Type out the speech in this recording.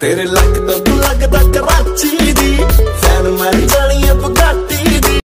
तेरे लक तो